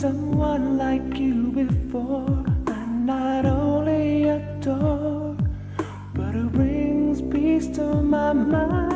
Someone like you before, I not only adore, but it brings peace to my mind.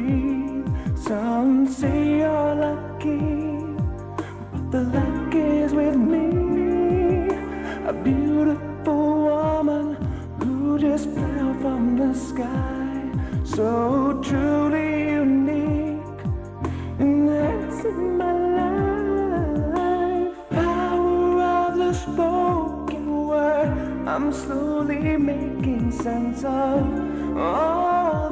beautiful woman who just fell from the sky. So truly unique, and that's in my life. Power of the spoken word, I'm slowly making sense of all.